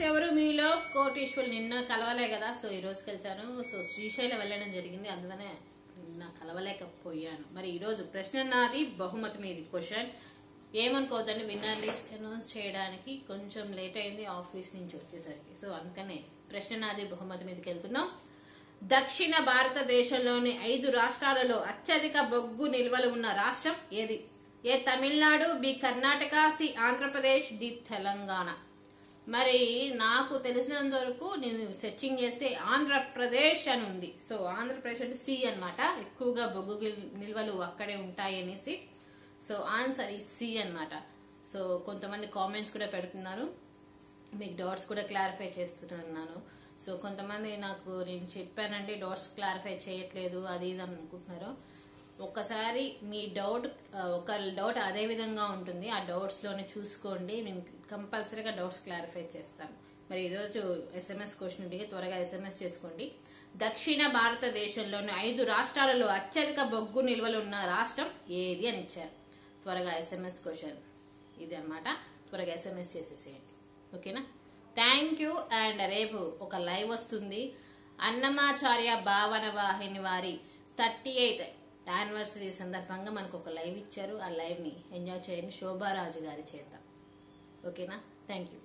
Friends ఎవరు మీలో కోటేశ్వరు నిన్న కలవలే కదా? సో ఈ రోజు కలిసాను సో శ్రీశైలం వెళ్ళడం జరిగింది. అందువనే నిన్న కలవలేకపోయాను. మరి ఈ రోజు ప్రశ్న నాది బహుమతి మీది క్వశ్చన్. ఏమనుకోవద్దండి విన్నర్ లిస్ట్ అనౌన్స్ చేయడానికి కొంచెం లేట్ అయింది ఆఫీస్ నుంచి వచ్చేసరికి. సో అందుకనే ప్రశ్న నాది బహుమతి మీదకి వెళ్తున్నాం. దక్షిణ భారతదేశంలోని ఐదు రాష్ట్రాలలో అత్యధిక బొగ్గు నిల్వలు ఉన్న రాష్ట్రం ఏది? A Tamil Nadu B Karnataka C Andhra Pradesh D Telangana. మరి నాకు తెలిసినంత వరకు నేను సెర్చింగ్ చేస్తే ఆంధ్రప్రదేశ్ అని ఉంది. సో ఆంధ్రప్రదేశ్ అంటే సి అనమాట ఎక్కువగా బొగ్గు నిల్వలు అక్కడే ఉంటాయి అనేసి. సో ఆన్సర్ ఈ సి అన్నమాట. సో కొంతమంది కామెంట్స్ కూడా పెడుతున్నారు. మీకు డౌట్స్ కూడా క్లారిఫై చేస్తున్నాను. సో కొంతమంది నాకు నేను చెప్పానంటే డౌట్స్ క్లారిఫై చేయట్లేదు అది ఇది అని అనుకుంటున్నారు. ఒక్కసారి మీ డౌట్ ఒక డౌట్ అదే విధంగా ఉంటుంది. ఆ డౌట్స్లోనే చూసుకోండి. నేను కంపల్సరీగా డౌట్స్ క్లారిఫై చేస్తాను. మరి ఈరోజు ఎస్ఎంఎస్ క్వశ్చన్ ఉంటే త్వరగా ఎస్ఎంఎస్ చేసుకోండి. దక్షిణ భారతదేశంలోని ఐదు రాష్ట్రాలలో అత్యధిక బొగ్గు నిల్వలు ఉన్న రాష్ట్రం ఏది అని ఇచ్చారు. త్వరగా ఎస్ఎంఎస్ క్వశ్చన్ ఇది అన్నమాట. త్వరగా ఎస్ఎంఎస్ చేసేసేయండి. ఓకేనా? థ్యాంక్ యూ అండ్ రేపు ఒక లైవ్ వస్తుంది. అన్నమాచార్య భావన వాహిని వారి థర్టీ ఎయిత్ యానివర్సరీ సందర్భంగా మనకు ఒక లైవ్ ఇచ్చారు. ఆ లైవ్ని ఎంజాయ్ చేయండి. శోభారాజు గారి చేత. ఓకేనా? Thank you